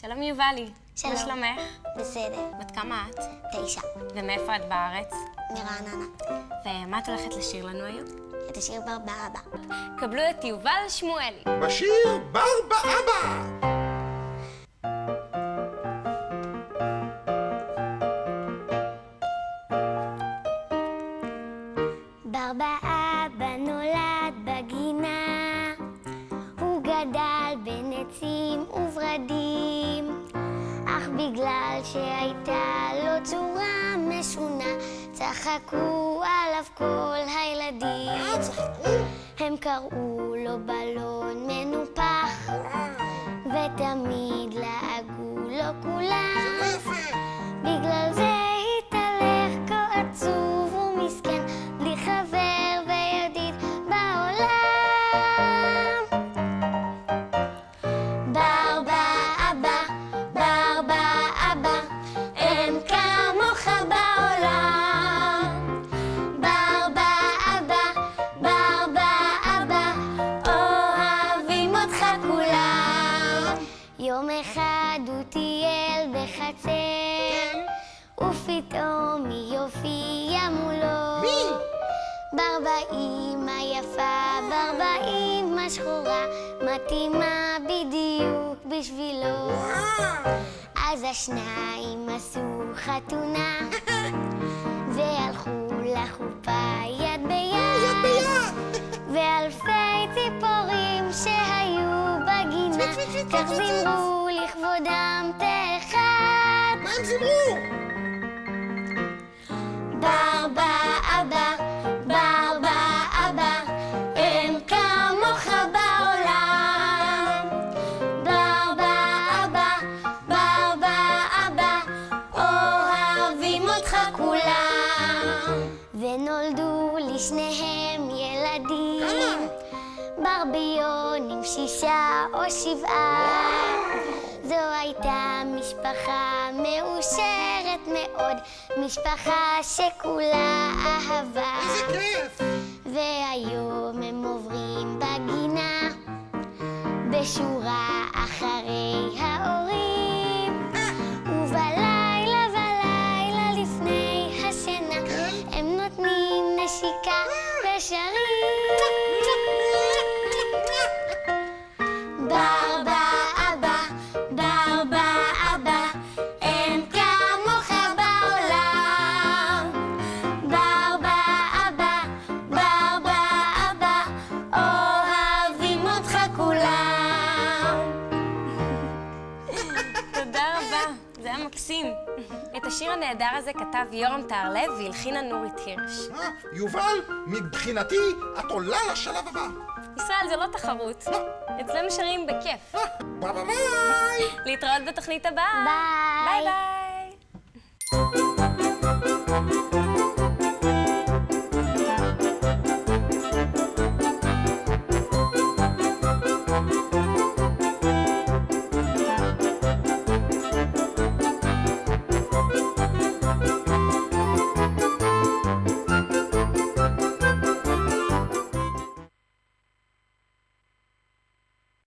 שלום יובלי. שלום. מה שלומך? בסדר. בת כמה את? תשע. ומאיפה את בארץ? מרעננה. ומה את הולכת לשיר לנו היום? את השיר ברבר הבא. קבלו את יובל שמואלי. בשיר בר באבא. בר באבא נולד בגינה, הוא גדל בין עצים וורדים, אך בגלל שהייתה לו צורה משונה, צחקו עליו כל הילדים. הם קראו לו בלון מנופח, יום אחד הוא טייל בחצר, ופתאום היא הופיעה מולו. מי? בר באמא יפה, בר באמא שחורה, מתאימה בדיוק בשבילו. אז השניים עשו חתונה, כך זמרו לכבודם תאחד. מה הם זימרו? בר באבא, בר באבא, אין כמוך בעולם. בר באבא, בר באבא, אוהבים אותך כולם. ונולדו לשניהם ילדים, ברביונים שישה או שבעה. זו הייתה משפחה מאושרת מאוד, משפחה שכולה אהבה. איזה כיף. והיום הם עוברים בגינה, בשורה אחרי ההורים. ובלילה, בלילה לפני השינה, הם נותנים נשיקה ושרים. זה היה מקסים. את השיר הנהדר הזה כתב יורם טהרלב והלחינה נורית הירש. מה? יובל, מבחינתי את עולה לשלב הבא. ישראל, זה לא תחרות. לא. אצלנו שרים בכיף. אה, ביי ביי ביי! להתראות בתוכנית הבאה. ביי. ביי ביי.